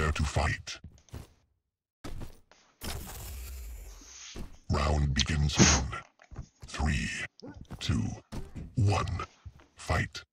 Prepare to fight. Round begins in three, two, one. Fight.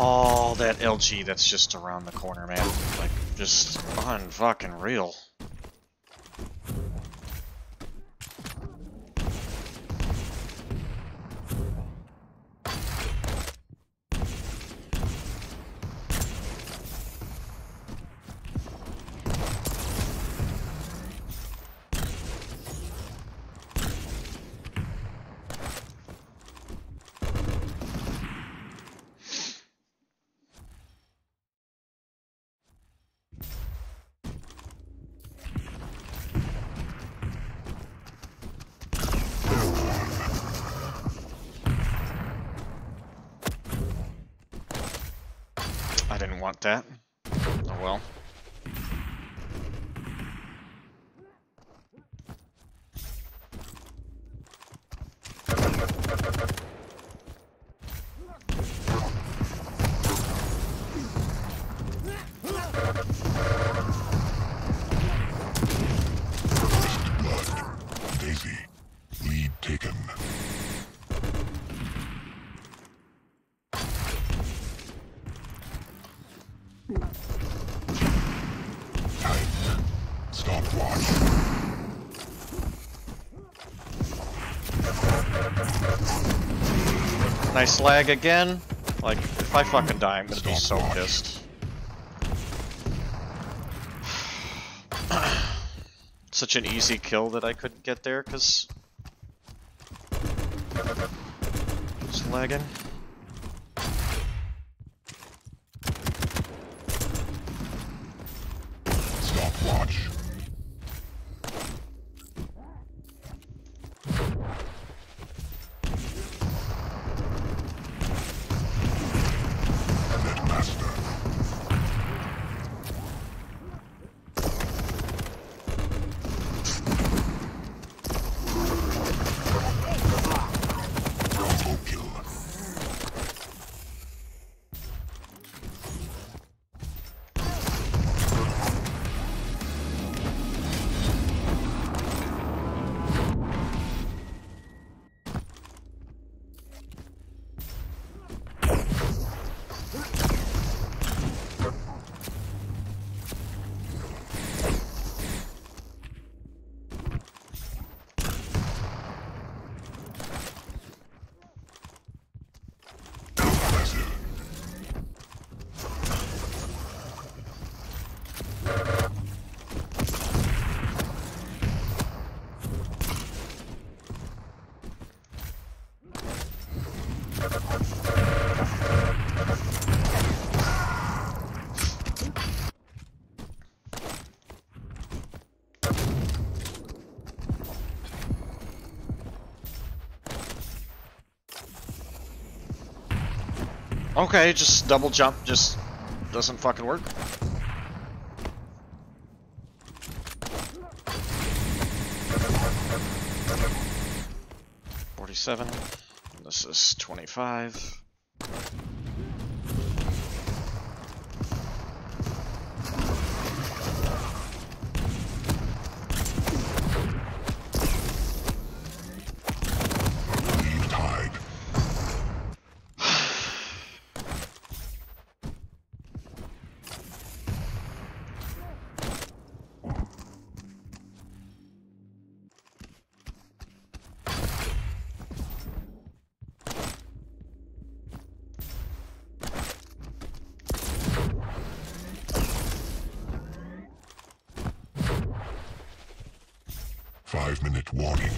Oh, that LG that's just around the corner, man. Like, just unfucking real. I didn't want that. Oh well. Nice slag again. Like, if I fucking die, I'm gonna be so pissed. Such an easy kill that I couldn't get there, because... It's lagging. Okay, just double jump just doesn't fucking work. Forty-seven. This is twenty-five. Five minute warning.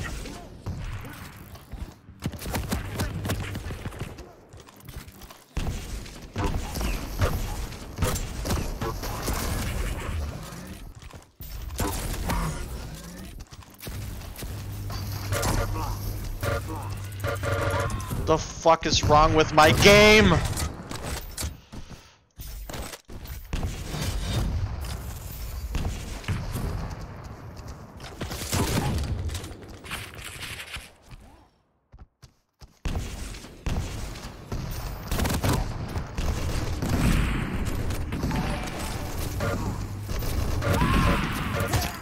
The fuck is wrong with my game?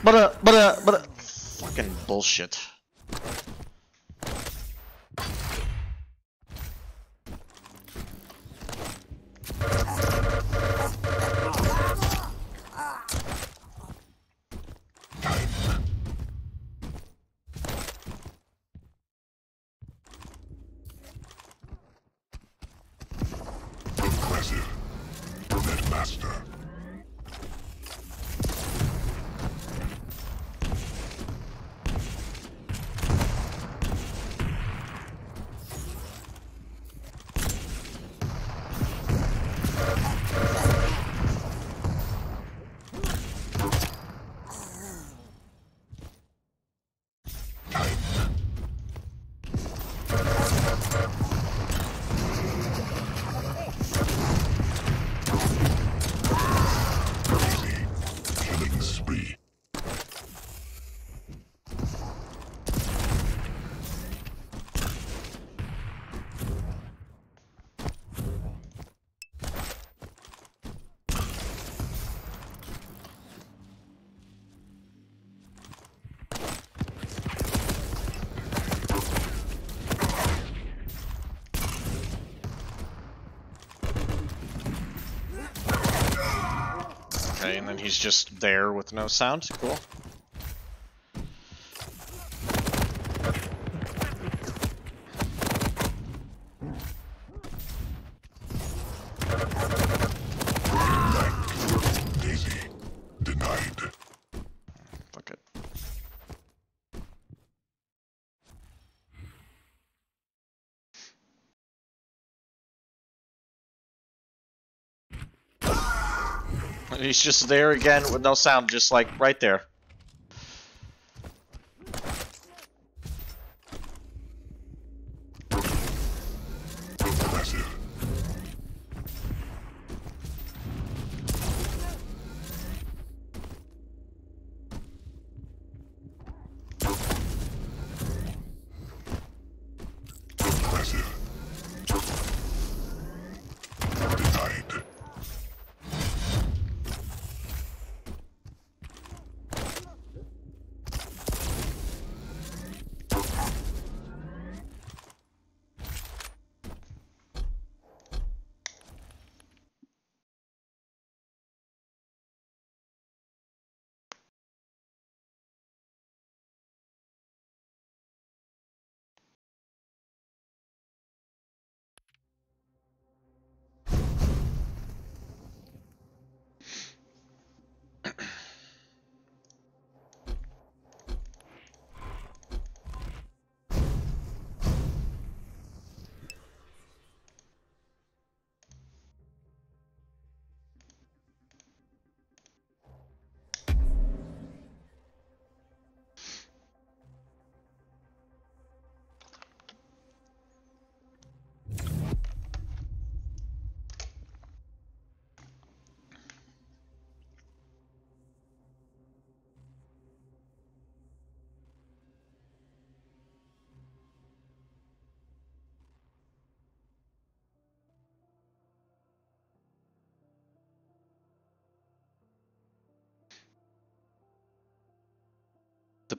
But uh, but uh, but uh, fucking bullshit. Then he's just there with no sound. Cool. He's just there again with no sound, just like right there.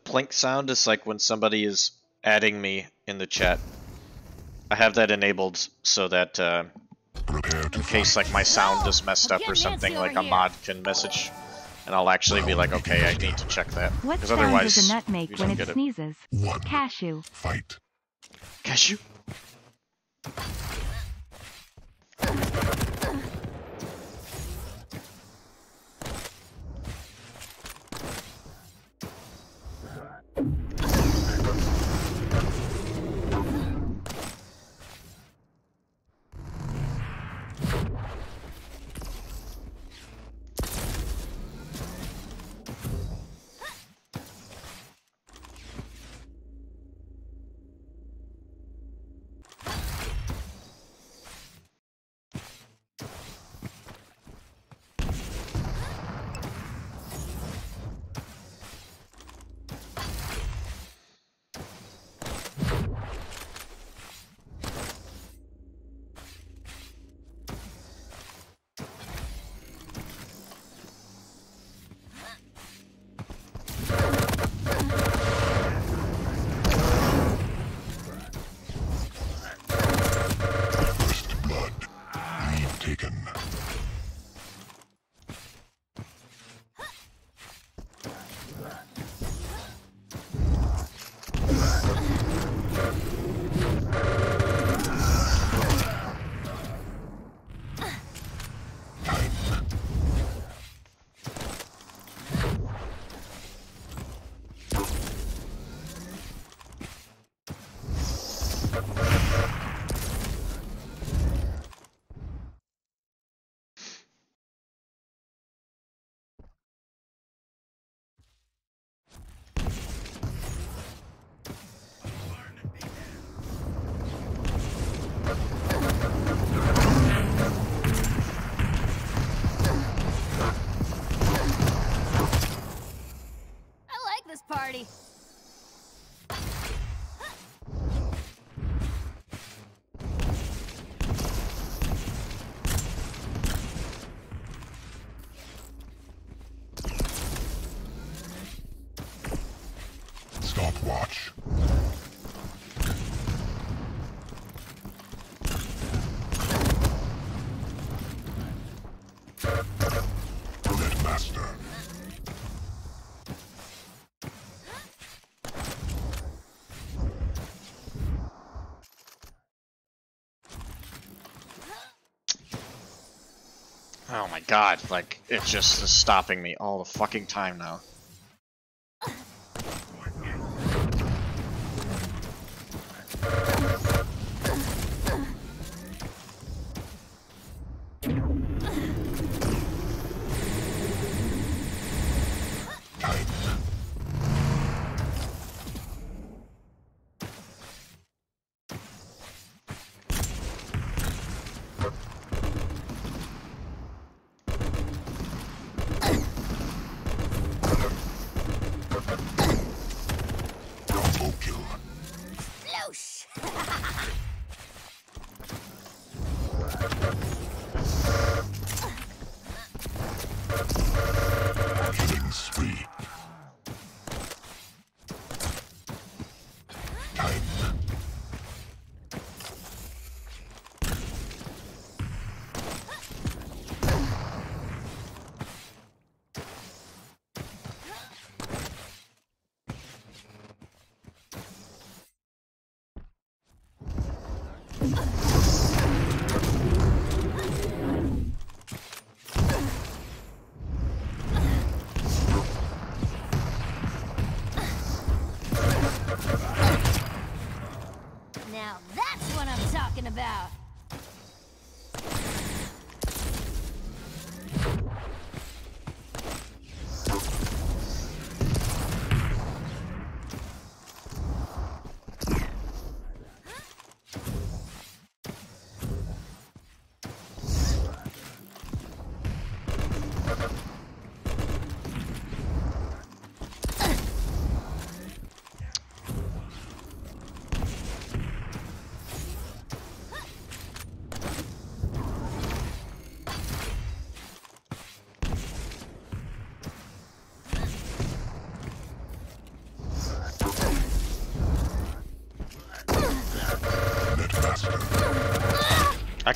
Plink sound is like when somebody is adding me in the chat. I have that enabled so that uh, in case like my sound is messed up or something, like a mod can message, and I'll actually be like, okay, I need to check that What because otherwise does a nut make when it get it. sneezes? One. Cashew. Fight. Cashew. God, like, it just stopping me all the fucking time now.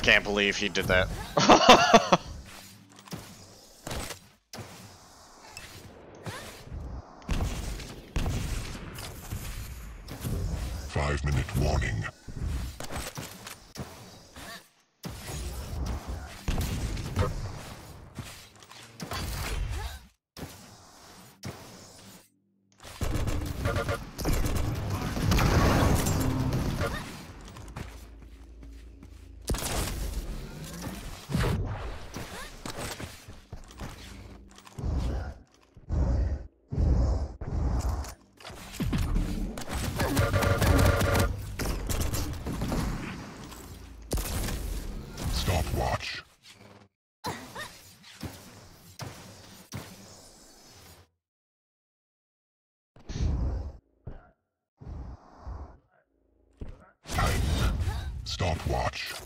Can't believe he did that. Five minute warning. Stopwatch. Titan. Stopwatch.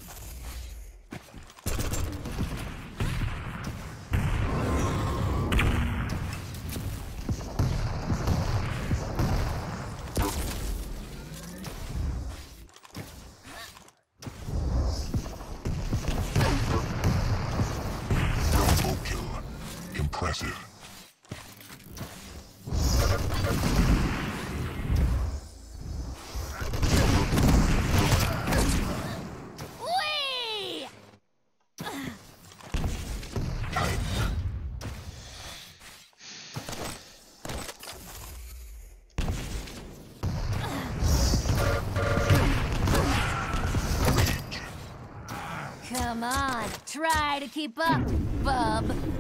Come on, try to keep up, bub.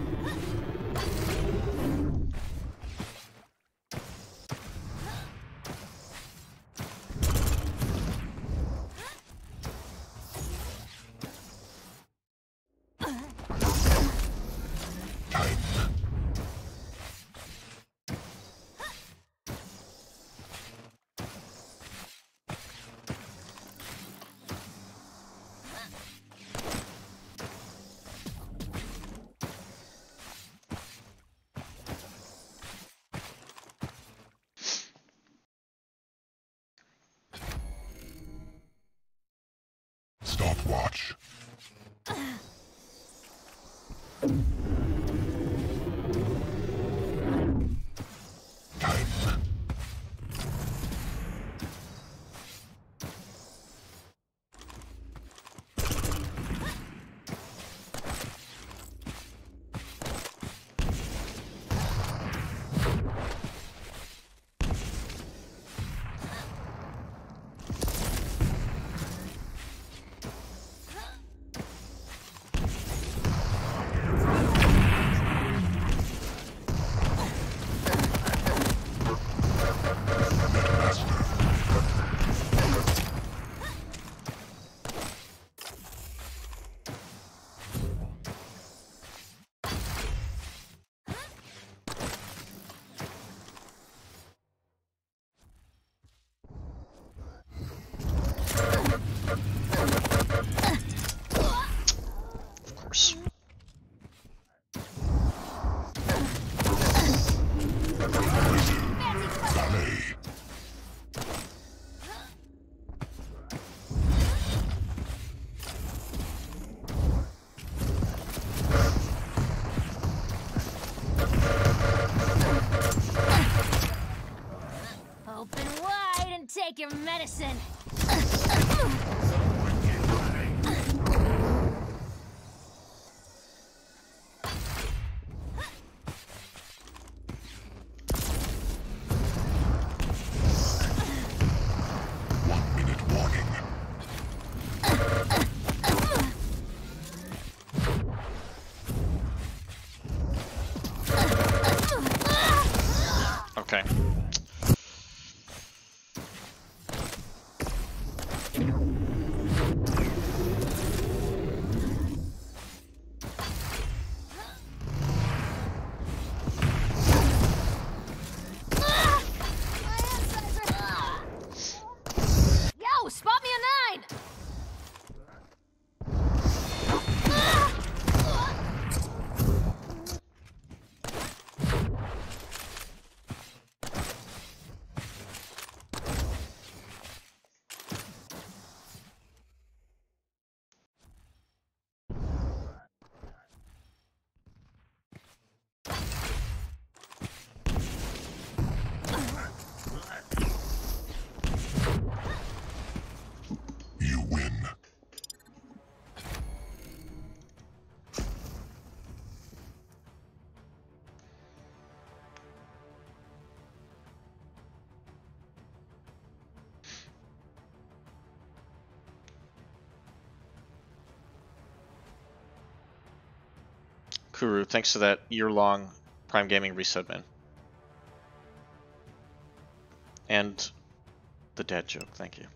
Your medicine. Kuru, thanks for that year-long Prime Gaming reset, man. And the dad joke, thank you.